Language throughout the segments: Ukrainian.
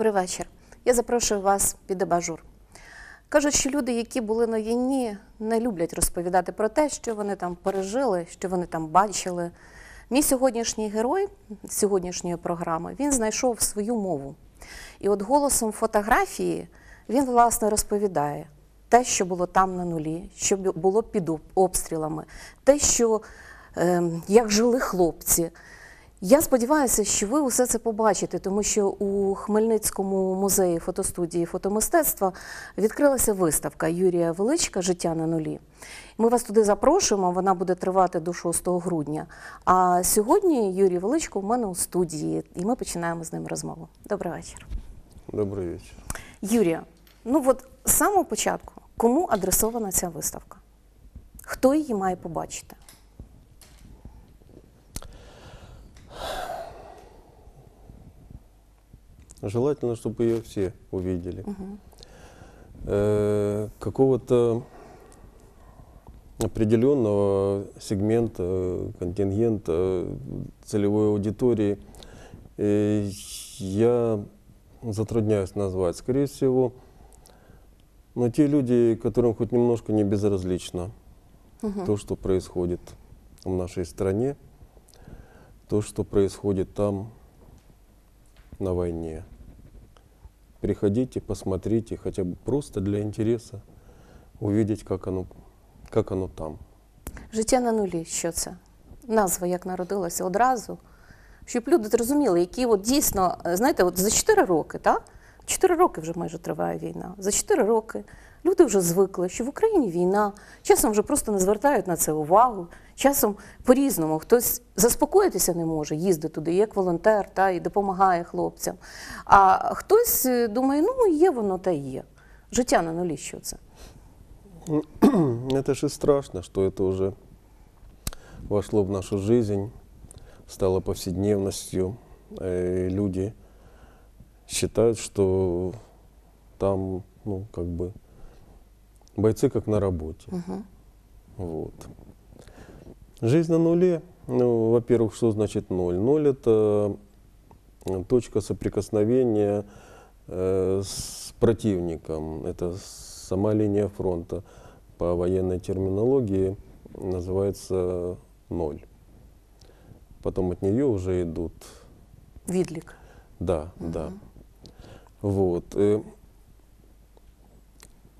Добрий вечір. Я запрошую вас під абажур. Кажуть, що люди, які були на війні, не люблять розповідати про те, що вони там пережили, що вони там бачили. Мій сьогоднішній герой сьогоднішньої програми він знайшов свою мову. І от голосом фотографії він власне розповідає те, що було там на нулі, що було під обстрілами, те, що ем, як жили хлопці. Я сподіваюся, що ви усе це побачите, тому що у Хмельницькому музеї фотостудії фотомистецтва відкрилася виставка Юрія Величка Життя на нулі. Ми вас туди запрошуємо, вона буде тривати до 6 грудня. А сьогодні Юрій Величко в мене у студії, і ми починаємо з ним розмову. Добрий вечір. Добрый вечер. Юрія, ну от з самого початку, кому адресована ця виставка? Хто її має побачити? Желательно, чтобы ее все увидели. Э, Какого-то определенного сегмента, контингента целевой аудитории э, я затрудняюсь назвать. Скорее всего, но те люди, которым хоть немножко не безразлично то, что происходит в нашей стране, то, что происходит там, на войне. Приходите, посмотрите, хотя бы просто для интереса, увидеть, как оно, как оно там. Життя на нулі, що це? Назва як народилася одразу. Щоб люди зрозуміли, які от дійсно, е, знаєте, от за 4 роки, так? 4 роки вже майже триває війна. За 4 роки люди вже звикли, що в Україні війна. Часом вже просто не звертають на це увагу. Часом по-різному хтось заспокоїтися не може, їздить туди як волонтер та, і допомагає хлопцям. А хтось е, думає, ну є воно та є. Життя на нулі, що це? Это же страшно, что это уже вошло в нашу жизнь, стало повседневностью. Э, Люди считают, что там, ну, как бы, бойцы как на работе. Вот. Жизнь на нуле, ну, во-первых, что значит ноль? Ноль – это э, точка соприкосновения э, с противником. Это сама линия фронта. По военной терминологии называется ноль. Потом от нее уже идут Відлік. да, да. Вот.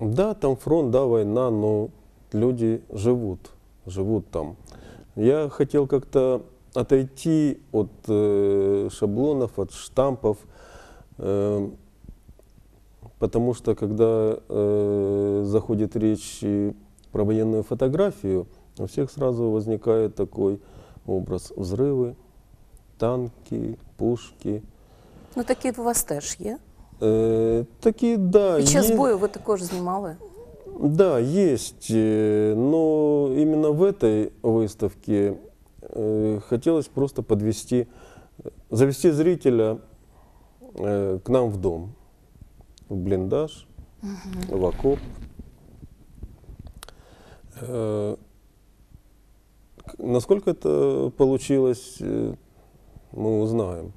Да, там фронт, да, война, но люди живут, живут там. Я хотел как-то отойти от э, шаблонов, от штампов, э, потому что когда э, заходит речь про военную фотографию, у всех сразу возникает такой образ взрывы, танки, пушки. Ну такі у вас теж є. Э, такие, да. Під час е- бою ви також знімали. Да, есть. э, Но именно в этой выставке э, хотелось просто подвести, э, завести зрителя э, к нам в дом, в блиндаж, в окоп. Э, Насколько это получилось, мы узнаем.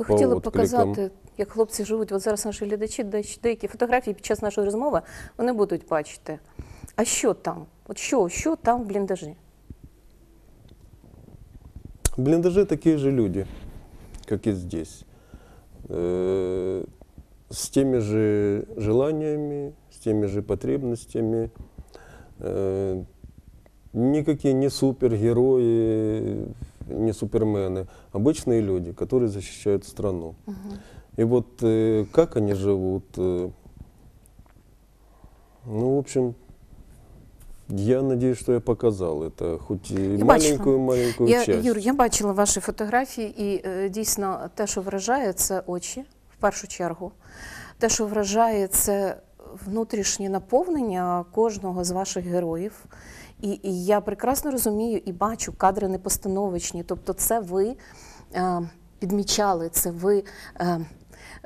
Ви По хотіли откликам. показати, як хлопці живуть. От зараз наші глядачі, деякі фотографії під час нашої розмови вони будуть бачити. А що там? От що, що там в бліндажі? В блиндаже такие же люди, как и здесь. Э, С теми же желаниями, с теми же потребностями. Никакие не супергерои, не супермены. Обычные люди, которые защищают страну. И вот э, как они живут, э, ну, в общем, я надеюсь, что я показал это, хоть и Я маленькую-маленькую Я, часть. Юр, я бачила ваші фотографії, і е, дійсно те, що вражає, це очі в першу чергу. Те, що вражає, це внутрішнє наповнення кожного з ваших героїв. І, і я прекрасно розумію і бачу кадри непостановочні. Тобто, це ви е, підмічали, це ви е,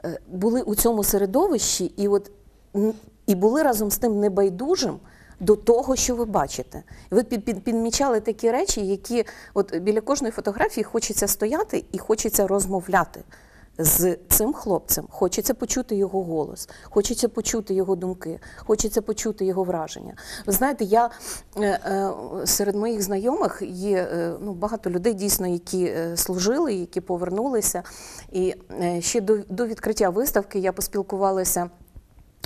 е, були у цьому середовищі, і от і були разом з тим небайдужим до того, що ви бачите. Ви під, під, підмічали такі речі, які от біля кожної фотографії хочеться стояти і хочеться розмовляти. З цим хлопцем. Хочеться почути його голос, хочеться почути його думки, хочеться почути його враження. Ви знаєте, я е, е, серед моїх знайомих є е, ну, багато людей, дійсно, які служили, які повернулися. І ще до, до відкриття виставки я поспілкувалася.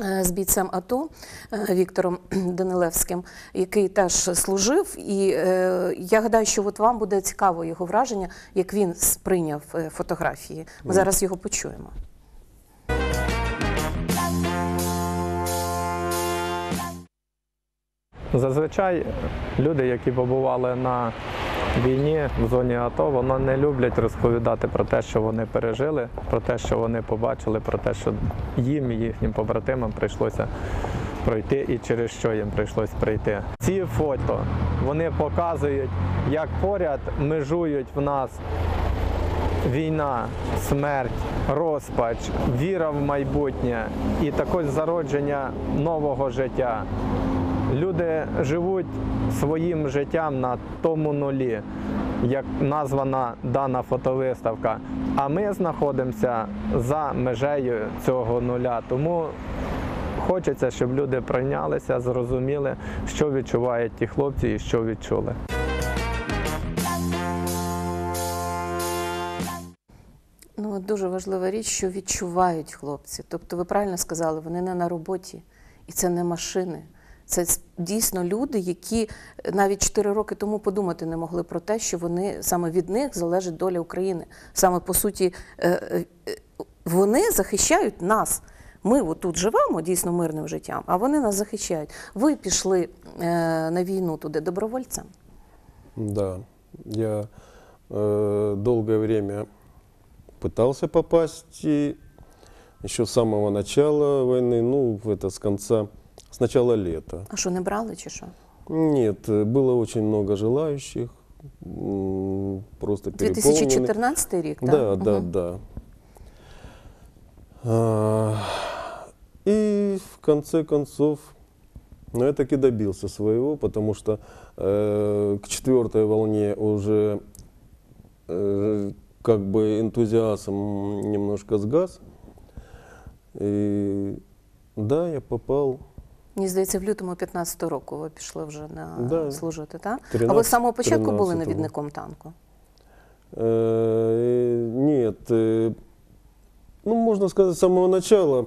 Е, З бійцем АТО е, Віктором Данилевським, який теж служив, і е, я гадаю, що от вам буде цікаво його враження, як він сприйняв фотографії. Ми зараз його почуємо. Зазвичай люди, які побували на війні в зоні АТО, вони не люблять розповідати про те, що вони пережили, про те, що вони побачили, про те, що їм і їхнім побратимам прийшлося пройти і через що їм прийшлося пройти. Ці фото вони показують, як поряд межують в нас війна, смерть, розпач, віра в майбутнє і також зародження нового життя. Люди живуть своїм життям на тому нулі, як названа дана фотовиставка. А ми знаходимося за межею цього нуля. Тому хочеться, щоб люди прийнялися, зрозуміли, що відчувають ті хлопці і що відчули. Ну, дуже важлива річ, що відчувають хлопці. Тобто, ви правильно сказали, вони не на роботі, і це не машини. Це с- дійсно люди, які навіть 4 роки тому подумати не могли про те, що вони саме від них залежить доля України. Саме по суті, е, е, е, вони захищають нас. Ми отут живемо дійсно мирним життям, а вони нас захищають. Ви пішли е, на війну туди добровольцем. Да, я э, долгое время пытался попасть и еще с самого начала войны, ну, в это с конца, с начала лета. А що не брали чи що? Нет, э, было очень много желающих, просто переполнены. 2014 рік, так? Да, да, да. А, И в конце концов, ну, я таки добился своего, потому что э, к четвертой волне уже э, как бы энтузиазм немножко сгас. И да, я попал. Мені здається, в лютому 15-го року ви пішли вже на Да. служити, так? А 13 ви з самого початку були 13-го. навідником танку? Э, Нет, э, ну, можно сказать, с самого начала,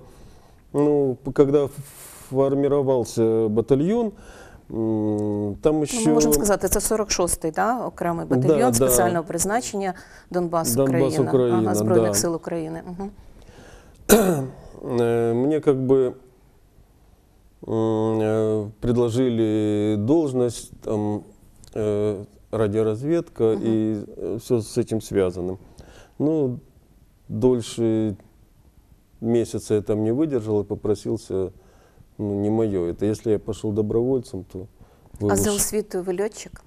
ну, п- когда ф- формировался батальон, м, там еще... Ну, ми можемо сказати, це 46-й, да? окремий Да, батальйон да. спеціального призначення Донбас, Донбас, Україна, Україна, ага, Збройних да. сил України. Угу. Э, Мне как бы м, э, предложили должность, там, э, радиоразведка и все с этим связанным. Ну, дольше месяца я там не выдержал и попросился, ну, не мое это. Если я пошел добровольцем, то вы А за освітою ви льотчик?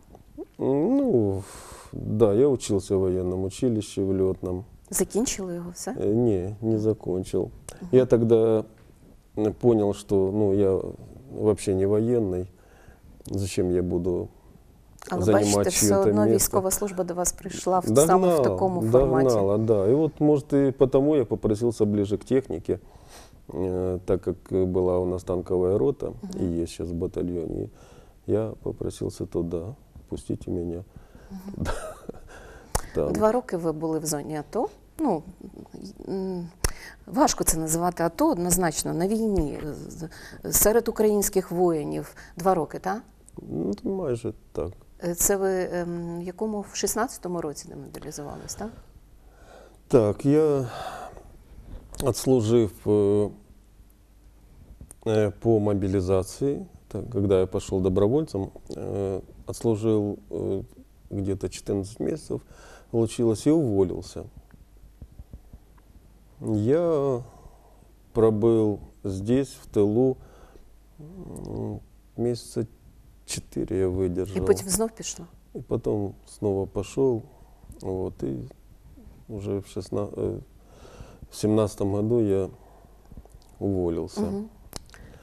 Ну, да, я учился в военном училище, в летном. Закінчили його все? Э, Не, не закончил. Я тогда э, понял, что ну, я вообще не военный. Зачем я буду Але занимать бачите, все чье-то одно место? військова служба до вас прийшла в, саме в такому форматі. Догнала, да. И вот, может, и потому я попросился ближе к технике, э, так как э, была у нас танковая рота, и есть сейчас в батальоне. Я попросился туда, пустите меня. Там. Два роки ви були в зоні АТО. Ну, м, важко це називати АТО, однозначно, на війні, з- серед українських воїнів. Два роки, так? Ну, то майже так. Е, Це ви ем, в якому в 16-му році демобілізувались, так? Так, я, отслужив э, э, по мобилизации, так, когда я пошел добровольцем, э, отслужил э, где-то 14 месяцев, получилось, и уволился. Я пробыл здесь, в тылу, м, месяца 4 я выдержал. І потім знов пішло. И потом снова пошел, вот, и уже в, 16, э, в 17 году я уволился. Мгм.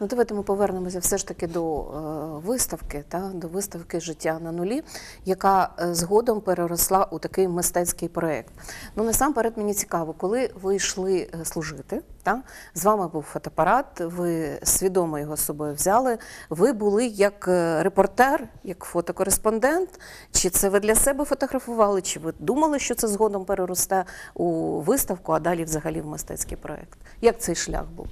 Ну, давайте ми повернемося все ж таки до е, виставки, та, до виставки Життя на нулі, яка е, згодом переросла у такий мистецький проєкт. Ну, насамперед мені цікаво, коли ви йшли е, служити, та, з вами був фотоапарат, ви свідомо його з собою взяли. Ви були як репортер, як фотокореспондент, чи це ви для себе фотографували, чи ви думали, що це згодом переросте у виставку, а далі взагалі в мистецький проєкт? Як цей шлях був?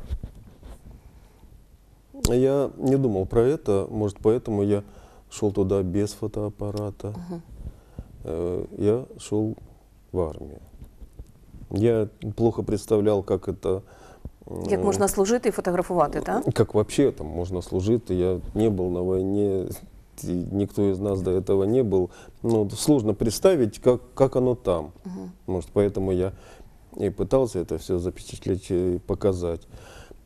Я не думал про это, может, поэтому я шел туда без фотоаппарата. Э, Я шел в армию. Я плохо представлял, как это... Як можна служити і фотографувати, так? Как вообще там можно служить? Я не был на войне, и никто из нас до этого не был. Ну, сложно представить, как, как оно там. Может, поэтому я и пытался это все запечатлеть и показать.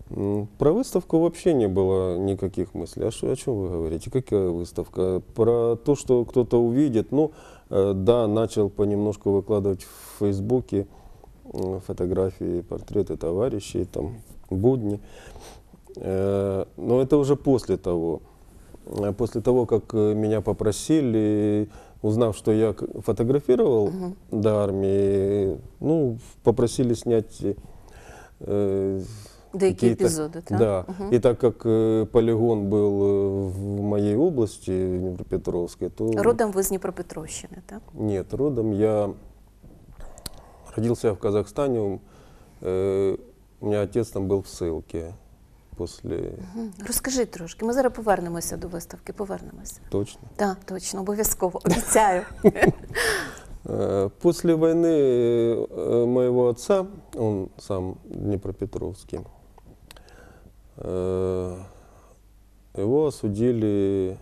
Про выставку вообще не было никаких мыслей. А шо- о чем вы говорите? Какая выставка? Про то, что кто-то увидит. Ну, э, да, начал понемножку выкладывать в Фейсбуке фотографии, портреты товарищей, там, будни. Э, Но это уже после того. Э, После того, как меня попросили, узнав, что я фотографировал до армии, ну, попросили снять Деякі какие-то- епізоди, так? Да. И так как э, полигон был э, в моей области, в Днепропетровской, то... Родом ви з Дніпропетровщини, так? Нет, родом я родился в Казахстане. э, У меня отец там был в ссылке после... Мгм. Розкажіть трошки. Ми зараз повернемося до виставки. Повернемося. Точно. Так, точно, обов'язково. Обіцяю. Э, После войны э, моего отца, он сам Днепропетровский, э, его осудили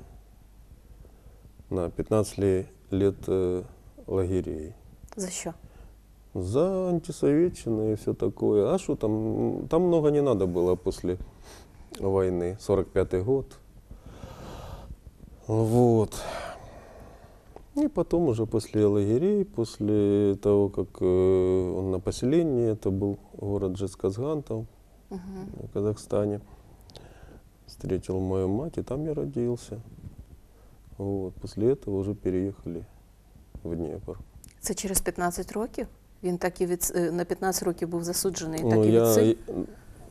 на 15 ле- лет э, лагерей. За що? За антисоветчину и все такое. А что там? Там много не надо было после войны. 45-й год. Вот. И потом уже после лагерей, после того, как э, он на поселении, это был город Жесказган там, в Казахстане, встретил мою мать, и там я родился. Вот. После этого уже переехали в Днепр. Це через 15 років? Він так і від е, на 15 років був засуджений, так Ну, і я... відсидів?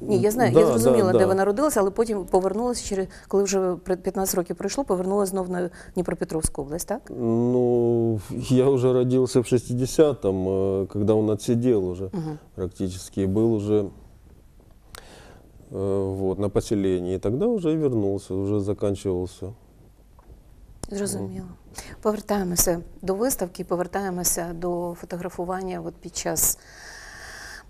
Ні, я знаю, Да, я зрозуміла, да, де да. ви народилися, але потім повернулася через коли вже при- 15 років пройшло, повернулася знов на Дніпропетровську область, так? Ну, я уже родился в 60-м, э, когда он отсидел уже практически, и был уже э, вот, на поселении. И тогда уже и вернулся, уже заканчивался. Зрозуміло. Повертаємося до виставки, повертаємося до фотографування от під час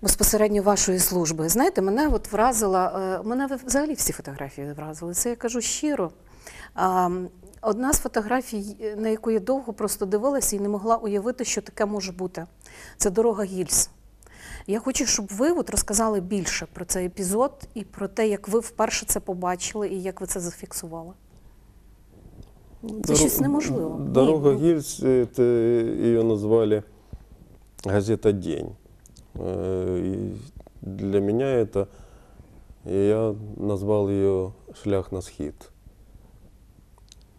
безпосередньо вашої служби. Знаєте, мене от вразила, е, мене взагалі всі фотографії вразили. Це я кажу щиро. Одна з фотографій, на яку я довго просто дивилася і не могла уявити, що таке може бути. Це дорога Гільз. Я хочу, щоб ви от розказали більше про цей епізод і про те, як ви вперше це побачили і як ви це зафіксували. Це щось неможливо. Ні, Дорога ну. Гильз, это ее назвали газета «День». Э, и для меня это, и я назвал ее «Шлях на схід».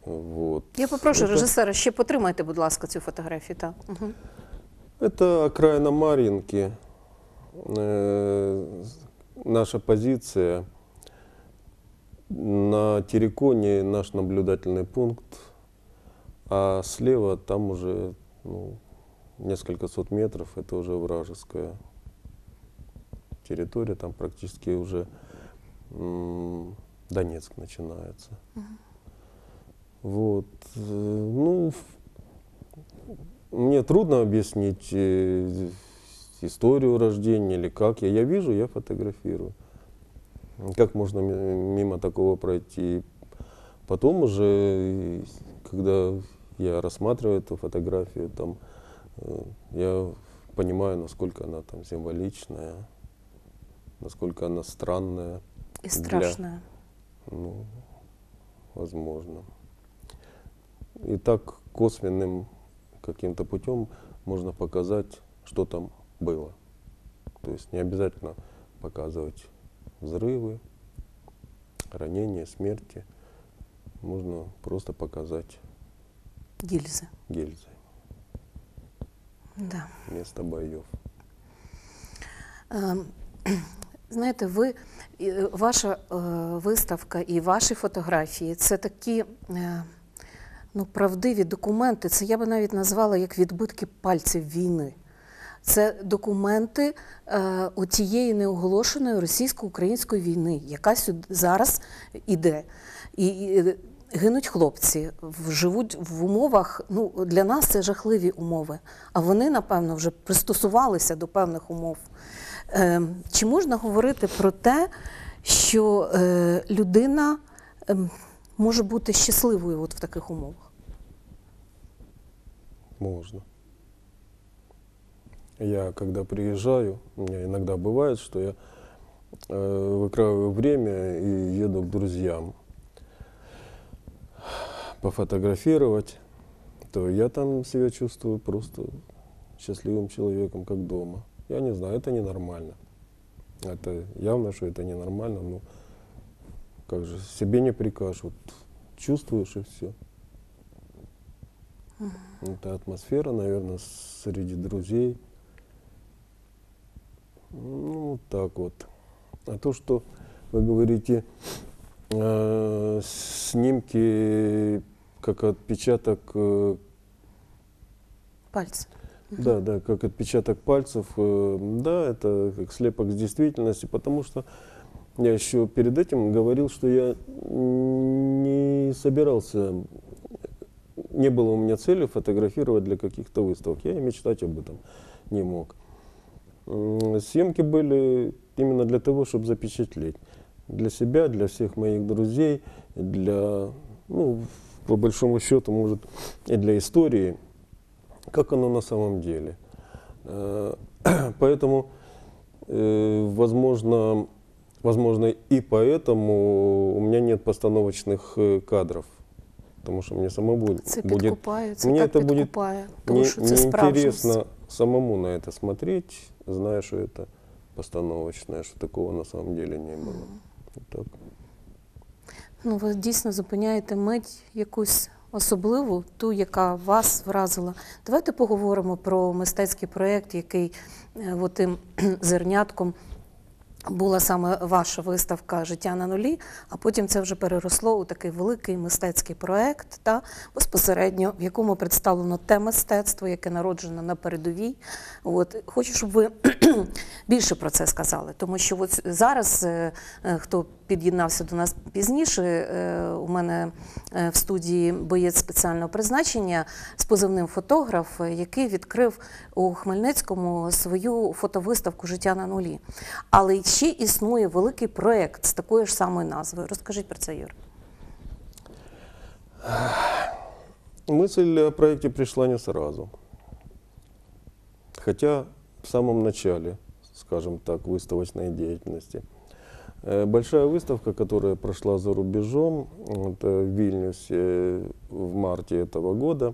Вот. Я попрошу Это- режисера, ще потримайте, будь ласка, цю фотографію. Так. Угу. Это окраина Маринки. Э, Наша позиция на Тереконе наш наблюдательный пункт, а слева там уже ну, несколько сот метров, это уже вражеская территория, там практически уже Донецк начинается. Вот. э, Ну, мне трудно объяснить э, историю рождения или как. Я, я вижу, я фотографирую. Как можно ми- мимо такого пройти? Потом уже, когда я рассматриваю эту фотографию, там, э, я понимаю, насколько она там символичная, насколько она странная. І Для- страшне. Ну, возможно. И так косвенным каким-то путем можно показать, что там было. То есть не обязательно показывать взрывы, ранения, смерти можно просто показать Гільзи. гильзой Да. вместо боев. Ем, Знаєте, ви і, е, ваша е, виставка і ваші фотографії це такі е, ну, правдиві документи. Це я би навіть назвала як відбитки пальців війни. Це документи е, тієї неоголошеної російсько-української війни, яка сюди зараз іде. І, і е, гинуть хлопці, живуть в умовах. Ну для нас це жахливі умови. А вони, напевно, вже пристосувалися до певних умов. Е, чи можна говорити про те, що е, людина ем, може бути щасливою от в таких умовах? Можно. Я когда приезжаю, у меня иногда бывает, что я э, выкраиваю время и еду к друзьям пофотографировать, то я там себя чувствую просто счастливым человеком, как дома. Я не знаю, это ненормально. Это явно, что это ненормально, но как же, себе не прикажешь. Вот чувствуешь и все. Это атмосфера, наверное, среди друзей. Ну, так вот. А то, что вы говорите, э, снимки как отпечаток, э, Пальці. да, да, как отпечаток пальцев, э, да, это как слепок с действительности, потому что я еще перед этим говорил, что я не собирался, не было у меня цели фотографировать для каких-то выставок. Я и мечтать об этом не мог. М, Съемки были именно для того, чтобы запечатлеть. Для себя, для всех моих друзей, для, ну, по большому счету, может, и для истории, как оно на самом деле. Э, Поэтому, э, возможно, возможно, и поэтому у меня нет постановочных э, кадров. Потому что мне самому будет, Це будет підкупає, це мне так это будет підкупає, тому не, що це справжність. неинтересно самому на это смотреть, зная, что это постановочное, что такого на самом деле не было. Вот так. Ну, ви дійсно зупиняєте мить якусь особливу, ту, яка вас вразила. Давайте поговоримо про мистецький проєкт, який е, от тим зернятком була саме ваша виставка Життя на нулі, а потім це вже переросло у такий великий мистецький проєкт, та безпосередньо, в якому представлено те мистецтво, яке народжено на передовій. От хочу, щоб ви більше про це сказали, тому що от зараз, е, е, хто під'єднався до нас пізніше, е, у мене е, в студії боєць спеціального призначення з позивним фотограф, е, який відкрив у Хмельницькому свою фотовиставку Життя на нулі. Але ще існує великий проєкт з такою ж самою назвою. Розкажіть про це, Юр. Мысль о проекте пришла не сразу. Хотя в самом начале, скажем так, выставочной деятельности. Э, Большая выставка, которая прошла за рубежом, это в Вильнюсе э, в марте этого года,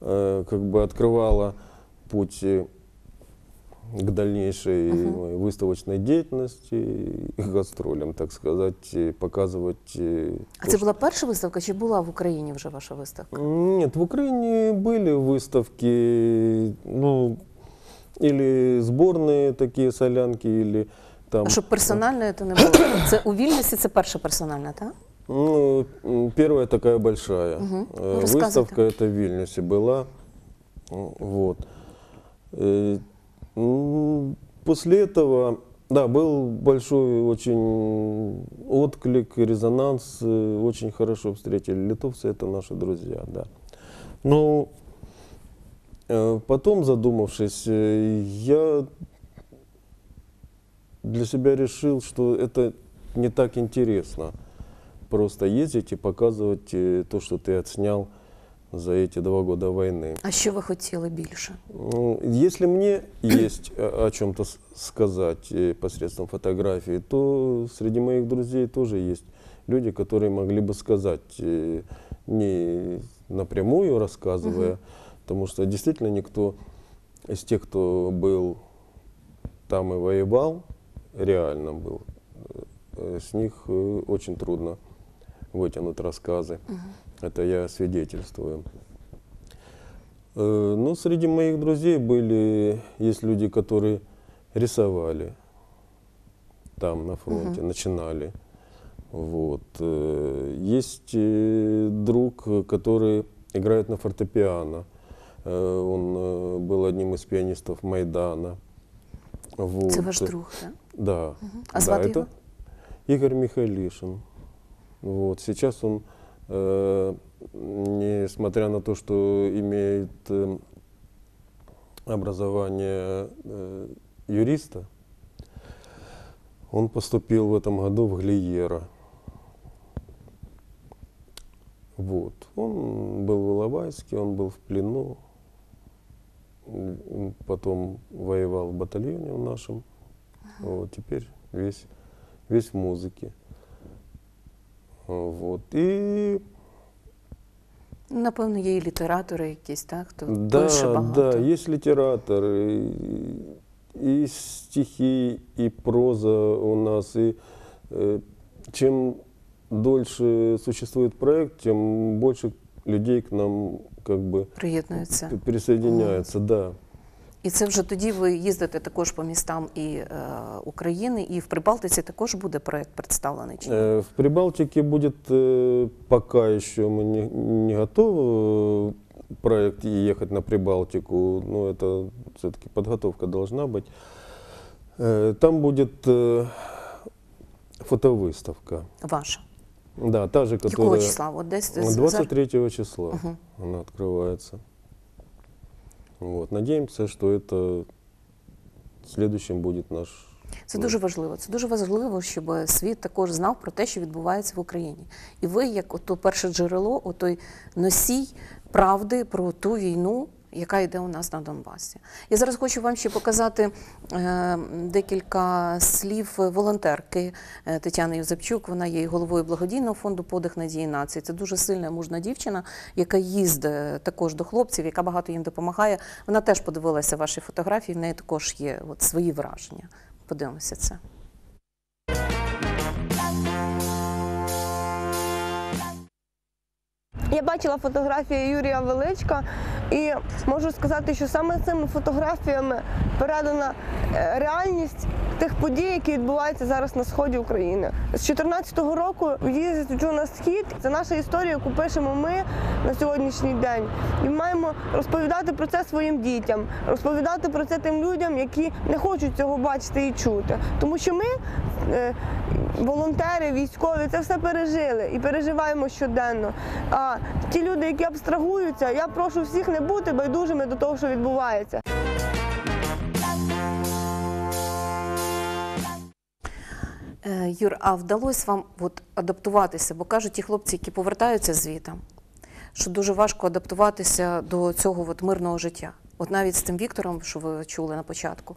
э, как бы открывала путь э, к дальнейшей Мгм. моей выставочной деятельности, и гастролям, так сказать, и показывать. э, А то, це что- була перша виставка чи була в Україні вже ваша виставка? нет, в Украине были выставки, ну, или сборные такие солянки, или там... А щоб персональної то не було. Це у Вільнюсі це перша персональна, так? Ну, м, первая такая большая Мгм. э, Ну, рассказывай выставка, это в Вильнюсе была. М, Вот. Э, м, После этого, да, был большой очень отклик, резонанс, э, очень хорошо встретили. Литовцы это наши друзья, да. Но э, потом, задумавшись, э, я для себя решил, что это не так интересно просто ездить и показывать э, то, что ты отснял за эти два года войны. А що ви хотіли більше? Ну, Если мне есть о о чем-то сказать э, посредством фотографии, то среди моих друзей тоже есть люди, которые могли бы сказать, э, не напрямую рассказывая, потому что действительно никто из тех, кто был там и воевал, реально был, э, с них э, очень трудно вытянуть рассказы. Это я свидетельствую. Э, Ну, среди моих друзей были, есть люди, которые рисовали там на фронте, начинали. Вот. Есть друг, который играет на фортепиано. Он был одним из пианистов Майдана. Вот. Це ваш друг, так? Да. А да, это? Игорь Михайлишин. Вот. Сейчас он, э, несмотря на то, что имеет э, образование э, юриста, он поступил в этом году в Глиера. Вот. Он был в Иловайске, он был в плену, потом воевал в батальоне в нашем. Вот, теперь весь, весь в музыке. А, Вот. И Напевно, є і літератори якісь, так? Хто да, пише багато. да, есть литератор, и, и стихи, и проза у нас. И э, чем дольше существует проект, тем больше людей к нам как бы Приєднуються. п- присоединяется, да. І це вже тоді ви їздите також по містам і е, України, і в Прибалтиці також буде проект представлений. Чи ні? Э, В Прибалтике будет э, пока еще мы не, не готовы э, проект и ехать на Прибалтику, но это все-таки подготовка должна быть. Э, Там будет э, фотовыставка. Ваша. Да, та же, Якого которая числа? От десь десь 23 числа Мгм. она открывается. Вот. Надіємося, що це слідчим буде наш Це дуже важливо. Це дуже важливо, щоб світ також знав про те, що відбувається в Україні. І ви, як ото перше джерело, отой носій правди про ту війну, яка йде у нас на Донбасі. Я зараз хочу вам ще показати е, декілька слів волонтерки е, Тетяни Юзепчук. Вона є головою благодійного фонду Подих надії нації. Це дуже сильна мужна дівчина, яка їздить також до хлопців, яка багато їм допомагає. Вона теж подивилася ваші фотографії. В неї також є от свої враження. Подивимося це. Я бачила фотографії Юрія Величка і можу сказати, що саме цими фотографіями передана е, реальність тих подій, які відбуваються зараз на сході України. З 2014 року їздю на схід. Це наша історія, яку пишемо ми на сьогоднішній день. І маємо розповідати про це своїм дітям, розповідати про це тим людям, які не хочуть цього бачити і чути. Тому що ми, е, волонтери, військові, це все пережили і переживаємо щоденно. А ті люди, які абстрагуються, я прошу всіх не бути байдужими до того, що відбувається. Е, Юр, а вдалося вам от адаптуватися? Бо кажуть ті хлопці, які повертаються звідти, що дуже важко адаптуватися до цього от мирного життя. От навіть з тим Віктором, що ви чули на початку,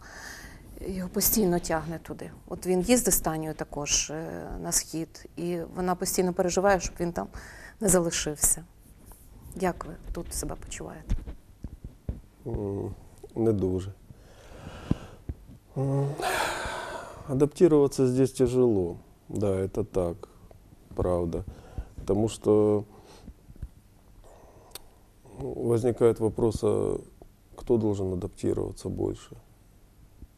його постійно тягне туди. От він їздить з також е, на схід, і вона постійно переживає, щоб він там не залишився. Як ви тут себе почуваєте? М, Не дуже. М, Адаптироваться здесь тяжело. Да, это так, правда. Потому что ну, возникает вопрос, а кто должен адаптироваться больше?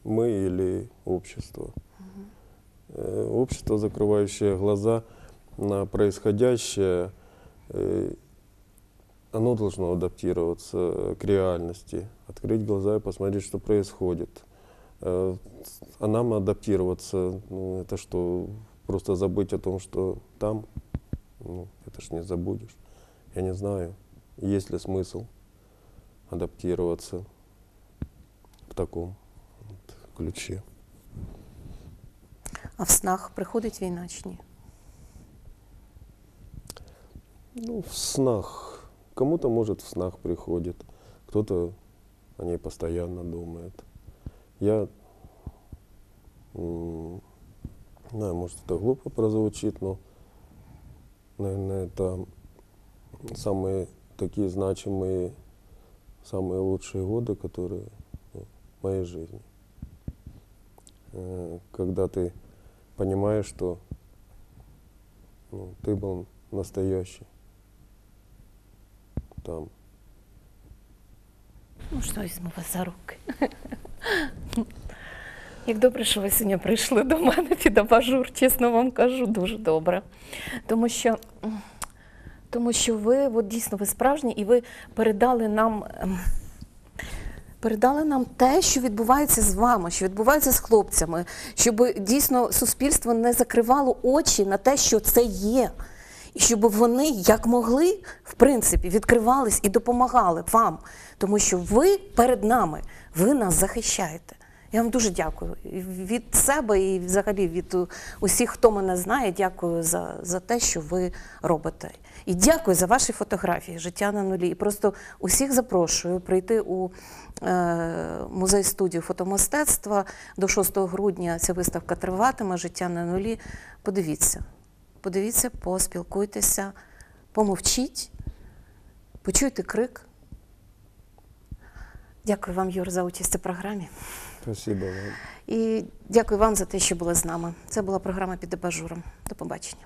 Мы или общество? Э, Общество, закрывающее глаза на происходящее, э, оно должно адаптироваться к реальности, открыть глаза и посмотреть, что происходит. Э, А нам адаптироваться, ну, это что, просто забыть о том, что там, ну, это ж не забудешь. Я не знаю, есть ли смысл адаптироваться в таком вот ключе. А в снах приходить війна чи ні? Ну, в снах. Кому-то, может, в снах приходит, кто-то о ней постоянно думает. Я, не знаю, может, это глупо прозвучит, но, наверное, это самые такие значимые, самые лучшие годы, которые ну, в моей жизни. Э, Когда ты понимаешь, что Ну, ты был настоящий. Там. Ну що, візьму вас за руки. Як добре, що ви сьогодні прийшли до мене під абажур, чесно вам кажу, дуже добре. Тому що, тому що ви от дійсно ви справжні і ви передали нам. ем, Передали нам те, що відбувається з вами, що відбувається з хлопцями, щоб дійсно суспільство не закривало очі на те, що це є. І щоб вони як могли, в принципі, відкривались і допомагали вам, тому що ви перед нами, ви нас захищаєте. Я вам дуже дякую. Від себе і взагалі від усіх, хто мене знає, дякую за, за те, що ви робите. І дякую за ваші фотографії Життя на нулі. І просто усіх запрошую прийти у е, музей студію фотомистецтва до 6 грудня. Ця виставка триватиме Життя на нулі. Подивіться. Подивіться, поспілкуйтеся, помовчіть, почуйте крик. Дякую вам, Юр, за участь у програмі. Спасибо вам. І дякую вам за те, що були з нами. Це була програма під абажуром. До побачення.